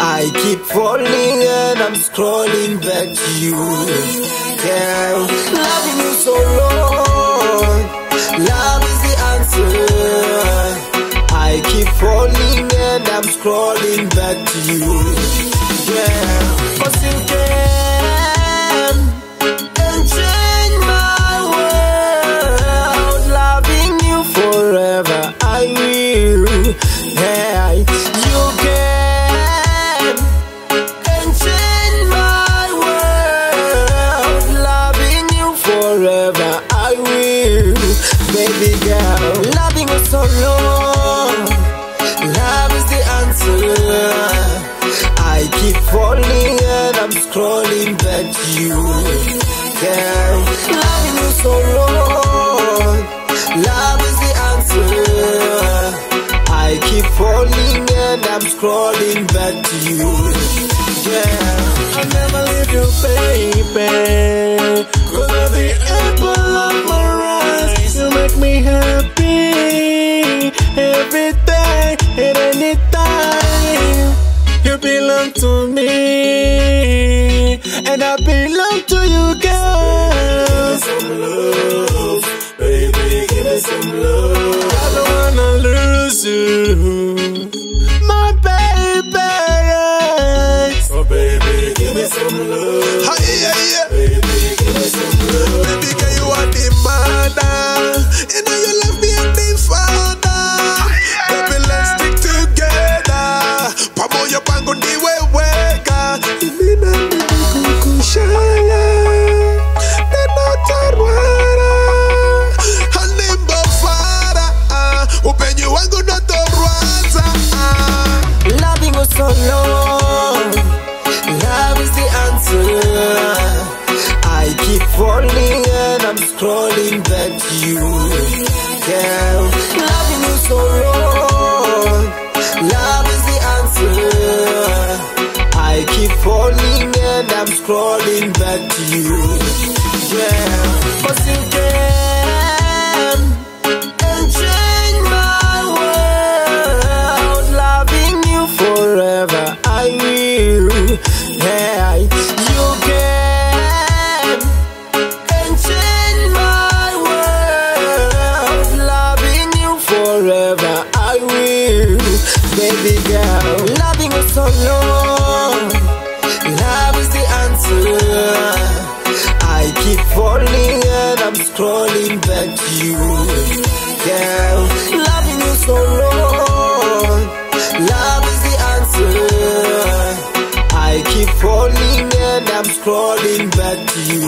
I keep falling and I'm scrolling back to you. Girl, loving you so long. Love is the answer. I keep falling and I'm scrolling back to you. Yeah, Baby girl, loving you so long. Love is the answer. I keep falling and I'm scrolling back to you. Girl, loving you so long. Love is the answer. I keep falling and I'm scrolling back to you. Yeah, I'll never leave you, baby. Cause you're the belong to me, and I belong to you, girl. Give me Some love, baby, give me some love. I don't wanna lose you, my baby. So baby, give me some love. Hi, yeah, yeah. Baby, scrolling you. Girl, loving you so long. Love is the answer. I keep falling and I'm scrolling back to you. Baby girl, loving you so long. Love is the answer. I keep falling and I'm scrolling back to you. Girl, loving you so long. Love is the answer. I keep falling and I'm scrolling back to you.